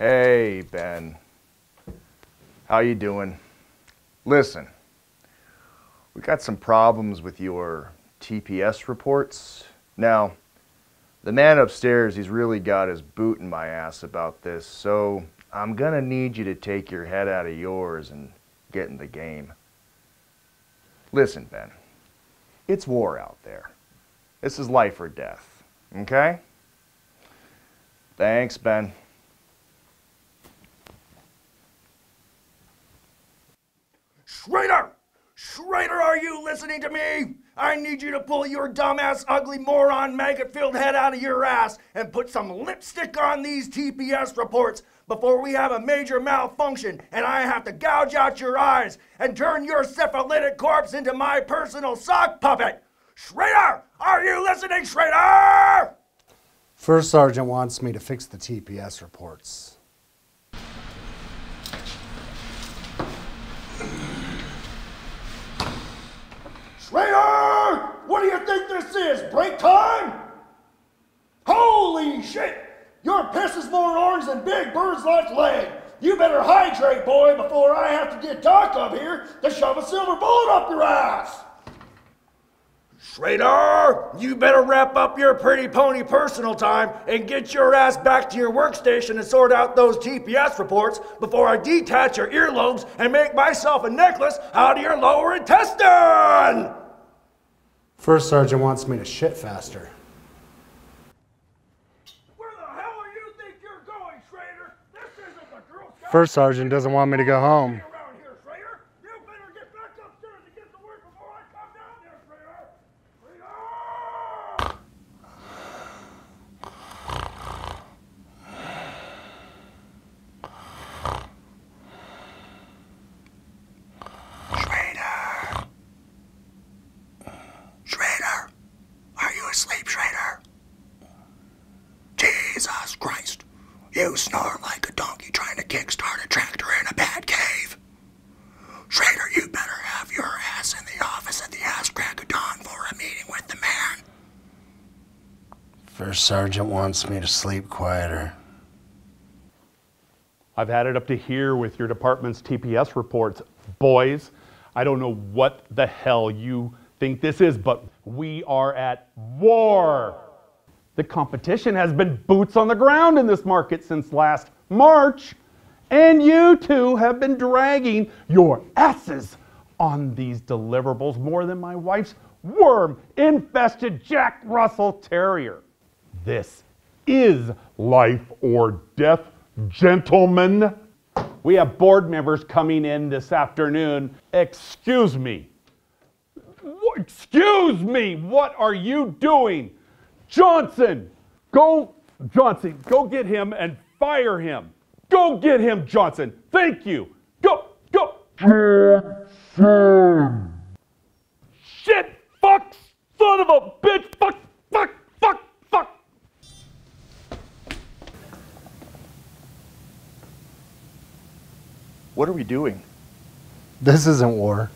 Hey, Ben. How you doing? Listen, we got some problems with your TPS reports. Now, the man upstairs, he's really got his boot in my ass about this, so I'm gonna need you to take your head out of yours and get in the game. Listen, Ben, it's war out there. This is life or death, okay? Thanks, Ben. Schrader! Schrader, are you listening to me? I need you to pull your dumbass, ugly moron, maggot filled head out of your ass and put some lipstick on these TPS reports before we have a major malfunction and I have to gouge out your eyes and turn your syphilitic corpse into my personal sock puppet. Schrader, are you listening, Schrader? First Sergeant wants me to fix the TPS reports. Schrader! What do you think this is? Break time? Holy shit! Your piss is more orange than Big Bird's left leg. You better hydrate, boy, before I have to get Doc up here to shove a silver bullet up your ass. Schrader, you better wrap up your pretty pony personal time and get your ass back to your workstation and sort out those TPS reports before I detach your earlobes and make myself a necklace out of your lower intestine! First Sergeant wants me to shit faster. Where the hell do you think you're going, Schrader? This isn't the Girl Scout First Sergeant doesn't want me to go home. around here, Schrader. You better get back upstairs and get to work before I come down there, Schrader. Schrader! Schrader. Schrader. Are you asleep, Schrader? Jesus Christ. You snore like a donkey trying to kickstart a tractor in a bad cave. Schrader, you better have your ass in the office at the ass crack of dawn for a meeting with the man. First Sergeant wants me to sleep quieter. I've had it up to here with your department's TPS reports. Boys, I don't know what the hell you think this is, but we are at war. The competition has been boots on the ground in this market since last March, and you two have been dragging your asses on these deliverables more than my wife's worm infested Jack Russell Terrier. This is life or death, gentlemen. We have board members coming in this afternoon. Excuse me. Excuse me. What are you doing? Johnson, go, Johnson, go get him and fire him. Go get him, Johnson. Thank you. Go, go. Johnson. Shit, fuck, son of a bitch, fuck, fuck, fuck, fuck. What are we doing? This isn't war.